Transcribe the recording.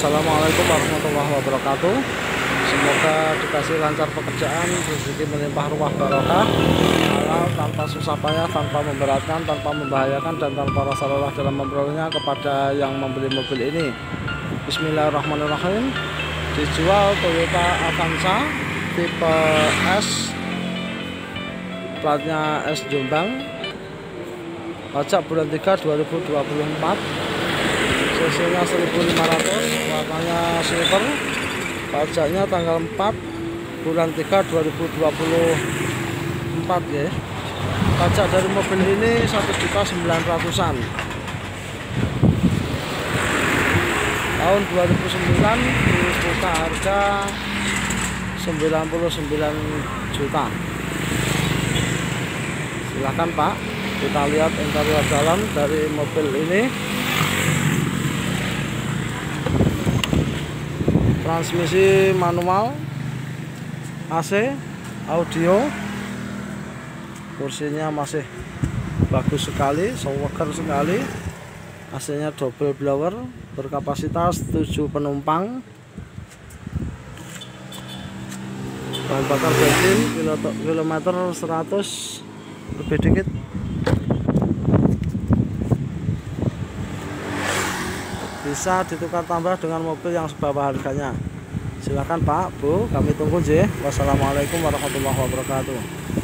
Assalamualaikum warahmatullahi wabarakatuh. Semoga dikasih lancar pekerjaan Rezeki melimpah ruah barokah Halal tanpa susah payah Tanpa memberatkan, tanpa membahayakan Dan tanpa rasa lelah dalam memperolehnya Kepada yang membeli mobil ini. Bismillahirrahmanirrahim. Dijual Toyota Avanza Tipe S Platnya S Jombang. Pajak bulan 3 2024 cc nya 1500 warnanya silver. Pajaknya tanggal 4 bulan 3 2024 ya. Pajak dari mobil ini 1.900an tahun 2009 dibuka harga 99 juta. Silahkan pak. Kita lihat interior dalam dari mobil ini transmisi manual AC audio. Kursinya masih bagus sekali sewager sekali. AC nya double blower berkapasitas 7 penumpang. Bahan bakar bensin kilometer 100 lebih dikit bisa ditukar tambah dengan mobil yang sebawah harganya. Silakan Pak Bu kami tunggu sih wassalamualaikum warahmatullahi wabarakatuh